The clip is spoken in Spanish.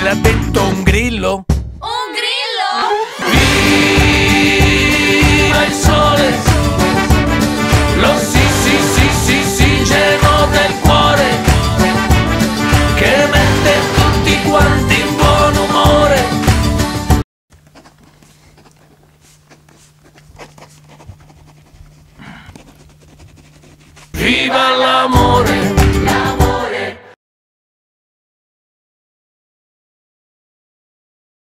el atento un grillo.